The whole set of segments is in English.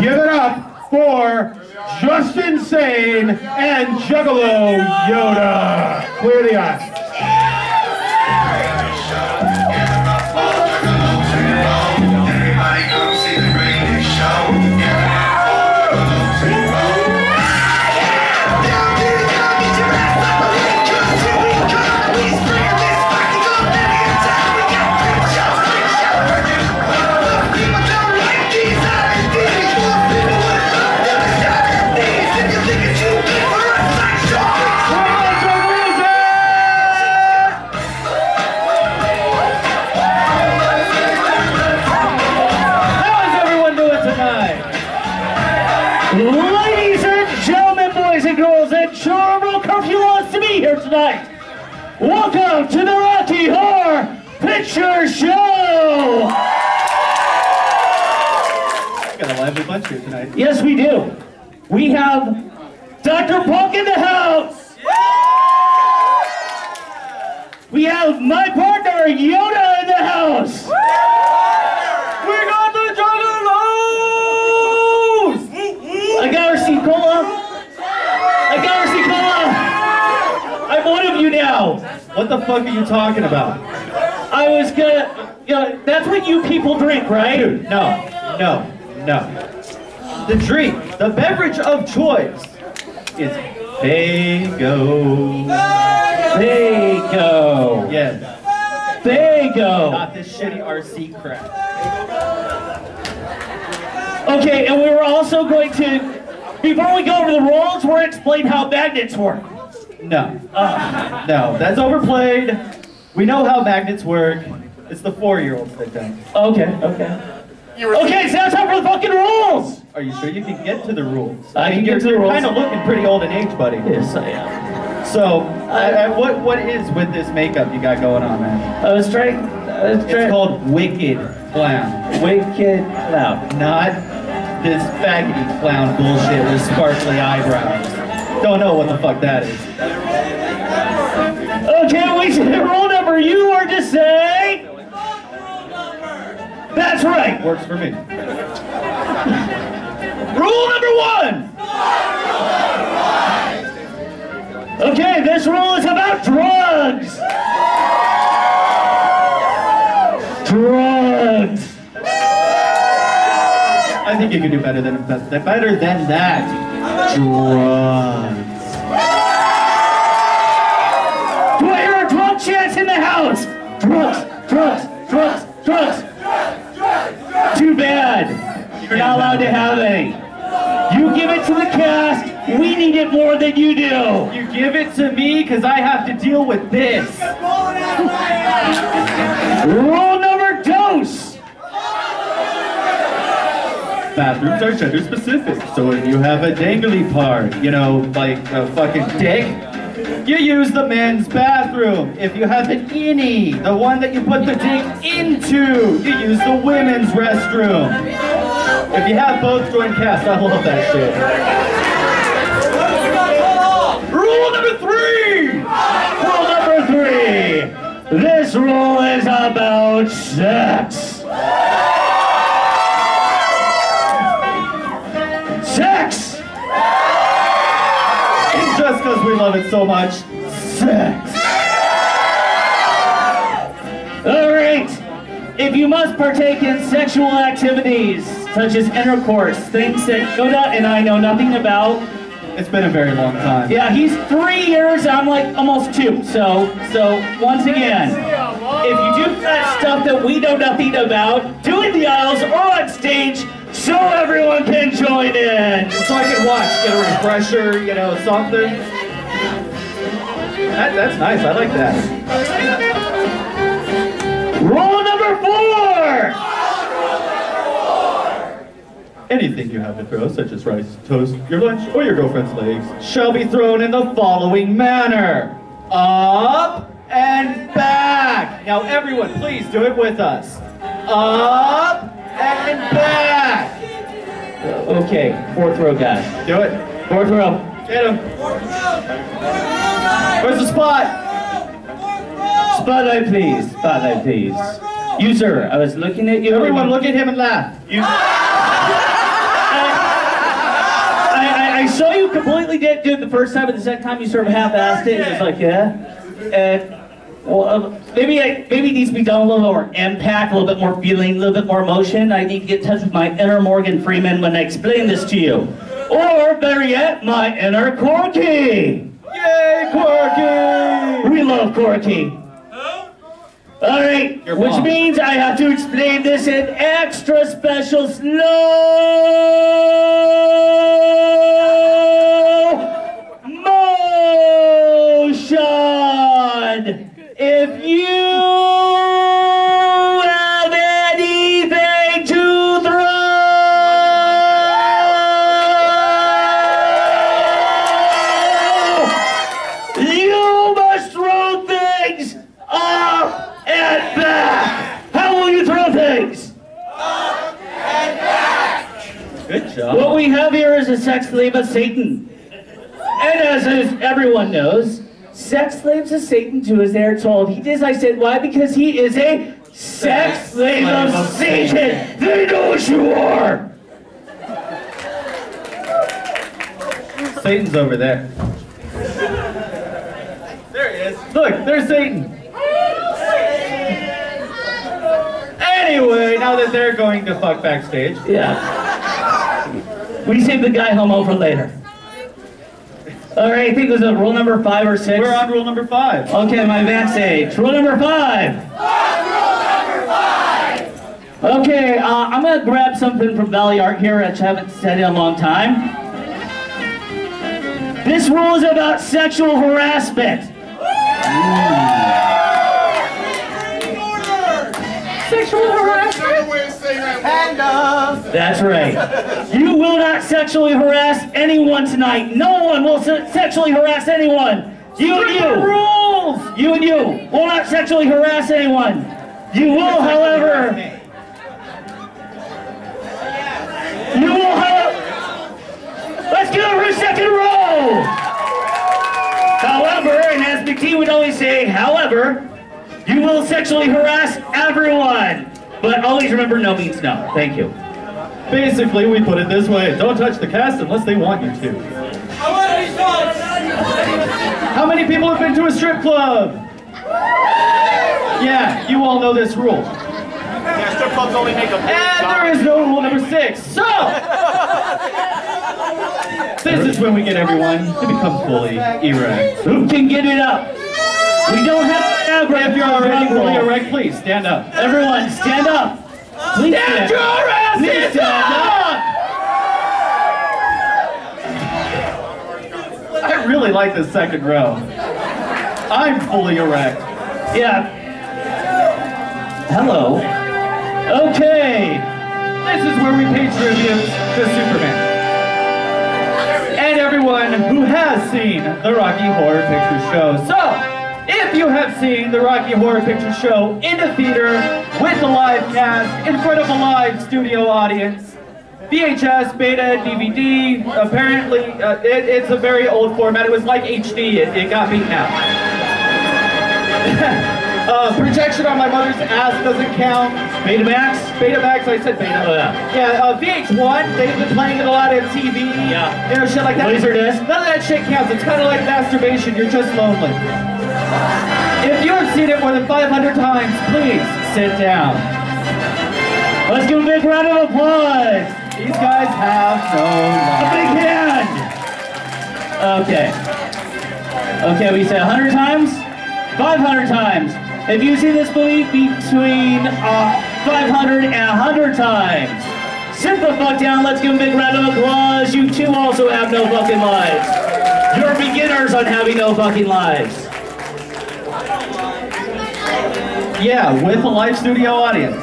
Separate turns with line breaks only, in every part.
Give it up for Justin Sane and Juggalo Yoda. Clear the aisle.
Ladies and gentlemen, boys and girls, and Charles Curfew wants to be here tonight. Welcome to the Rocky Horror Picture Show!
Got a lively bunch here tonight.
Yes, we do. We have Dr. Punk in the house. We have my partner Yoda in the house got the Juggalos. I got RC cola. I got RC cola. I'm one of you now.
What the fuck are you talking about?
I was gonna. You know, that's what you people drink, right?
Dude, no, no, no. The drink, the beverage of choice is Faygo.
Faygo.
Yes,
Faygo.
not this shitty RC crap.
Okay, and we were also going to, before we go over the rules, we're going to explain how magnets work.
No, Uh, no, that's overplayed. We know how magnets work. It's the four-year-olds that don't.
Okay, okay. Okay, so now time for the fucking rules!
Are you sure you can get to the rules?
I can
you're,
get to the rules.
you're kind of looking pretty old in age, buddy.
Yes, I am.
So, uh, uh, what what is with this makeup you got going on, man?
I was trying, I was
It's called Wicked Clown.
Wicked Clown.
Not this faggoty clown bullshit with sparkly eyebrows. Don't know what the fuck that is.
Oh, okay, we should rule number you are to say. That's right.
Works for me.
Rule number one. Okay, this rule is about drugs. Drugs.
I think you can do better than better than that. Drugs.
Do I hear a drug chant in the house? Drugs, drugs, drugs, drugs. Too bad. You're not allowed to have any. You give it to the cast. We need it more than you do.
You give it to me because I have to deal with this.
Rule number
Bathrooms are gender specific, so if you have a dangly part, you know, like a fucking dick, you use the men's bathroom. If you have an innie, the one that you put the dick into, you use the women's restroom. If you have both, join cast. I love that shit.
Rule number three. Rule number three. This rule is about sex.
Love it so much.
Sex. All right. If you must partake in sexual activities such as intercourse, things that Yoda and I know nothing about.
It's been a very long time.
Yeah, he's three years. I'm like almost two. So, so once again, if you do that stuff that we know nothing about, do it in the aisles or on stage, so everyone can join in.
So I can watch, get a refresher, you know, something. That, that's nice. I like that.
Rule number four.
Anything you have to throw, such as rice, toast, your lunch, or your girlfriend's legs, shall be thrown in the following manner. Up and back. Now everyone, please do it with us. Up and back.
Okay, fourth row guy.
Do it.
Fourth row.
Hit him. Where's the spot?
Spotlight, please. Spotlight, please. You, sir. I was looking at you.
Everyone, look at him and laugh.
You. I, I, I saw you completely dead, dude, the first time, but the second time you sort of half-assed it, and it like, yeah. And well, um, maybe I, maybe it needs to be done a little more impact, a little bit more feeling, a little bit more emotion. I need to get in touch with my inner Morgan Freeman when I explain this to you. Or, better yet, my inner Corky.
Yay, Corky!
We love Corky. All right,
Your
which
mom.
means I have to explain this in extra special slow sex slave of Satan. And as, as everyone knows, sex slaves of Satan too, as they're told. He is, I said, why? Because he is a sex slave of Satan. They know what you are.
Satan's over there. There he is. Look, there's Satan. Anyway, now that they're going to fuck backstage,
Yeah. We save the guy homo for later. All right, I think it was a rule number five or six.
we're on rule number five.
Okay, my advanced age. Rule number five. Okay, uh, I'm gonna grab something from Valley Art here, which I haven't said in a long time. This rule is about sexual harassment. Sexual harassment? That's right. You will not sexually harass anyone tonight. No one will se- sexually harass anyone. You and you. rules. You and you will not sexually harass anyone. You will, however. You will, however. Let's do it for a second row. However, and as McKee would always say, however, you will sexually harass everyone. But always remember, no means no. Thank you.
Basically, we put it this way: don't touch the cast unless they want you to. How many people have been to a strip club? Yeah, you all know this rule.
Yeah, strip clubs only make a
And there is no rule number six. So, this is when we get everyone to become fully erect.
Who can get it up? We don't have Viagra
If you're already fully erect, please stand up.
Everyone, stand up. Please stand.
your asses
Please stand up.
I really like this second row. I'm fully erect.
Yeah. Hello. Okay.
This is where we pay tribute to Superman. And everyone who has seen the Rocky Horror Picture Show. So, if you have seen the Rocky Horror Picture Show in a theater with a live cast in front of a live studio audience, VHS, beta, DVD, apparently uh, it, it's a very old format. It was like HD, it, it got beaten out. uh, projection on my mother's ass doesn't count.
Betamax.
Betamax, I said beta.
Oh, yeah.
Yeah, uh, VH1, they've been playing it a lot on TV.
Yeah.
You know, shit like that.
Laserdisc.
None of that shit counts. It's kind of like masturbation. You're just lonely. If you have seen it more than 500 times, please sit down.
Let's give a big round of applause.
These guys have no
A
life.
big hand. Okay. Okay, we said 100 times? 500 times. If you see this movie between uh, 500 and 100 times, sit the fuck down. Let's give a big round of applause. You too also have no fucking lives. You're beginners on having no fucking lives.
Yeah, with a live studio audience.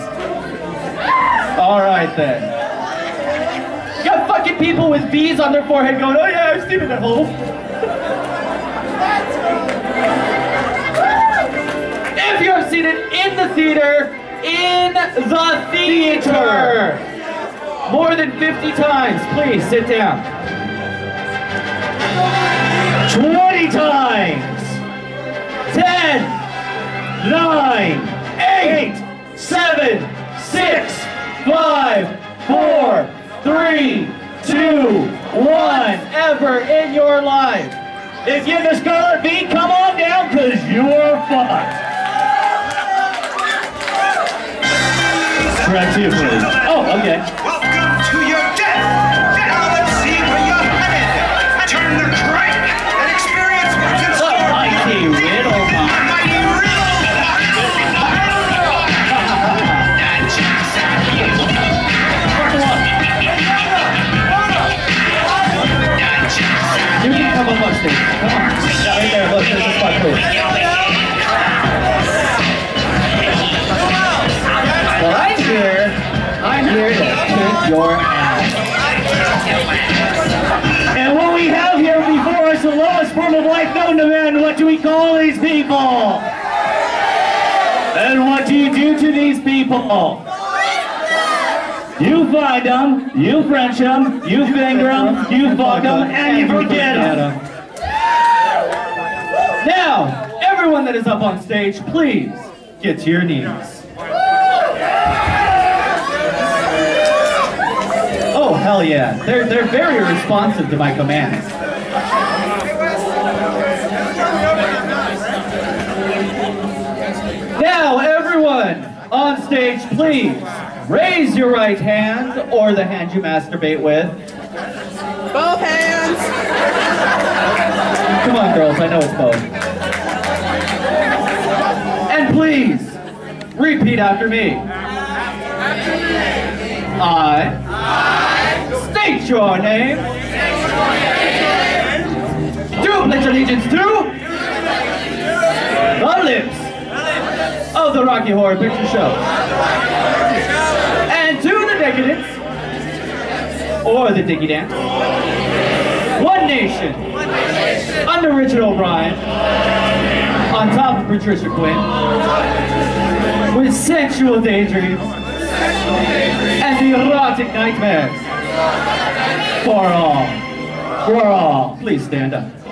All right then. You got fucking people with V's on their forehead going, oh yeah, I've seen it at home. if you have seen it in the theater, in the theater, more than 50 times, please sit down.
20 times. 10, 9, 8, 7, 6, 5, 4, 3, 2, one.
ever in your life.
If you're the Scarlet V, come on down, cause you're fucked. Track two, please. Oh, okay. Lowest form of life known to man, what do we call these people? And what do you do to these people? You find them, you French them, you finger them, you fuck them, and you forget them.
Now, everyone that is up on stage, please get to your knees. Oh, hell yeah. They're, they're very responsive to my commands. Now, everyone on stage, please raise your right hand or the hand you masturbate with.
Both hands.
Come on, girls, I know it's both. And please, repeat after me. I, state your name. Do pledge allegiance to the lips of the Rocky Horror Picture Show. And to the decadence, or the Diggy Dance. One nation, under Richard O'Brien, on top of Patricia Quinn, with sensual daydreams and the erotic nightmares. For all, for all, please stand up.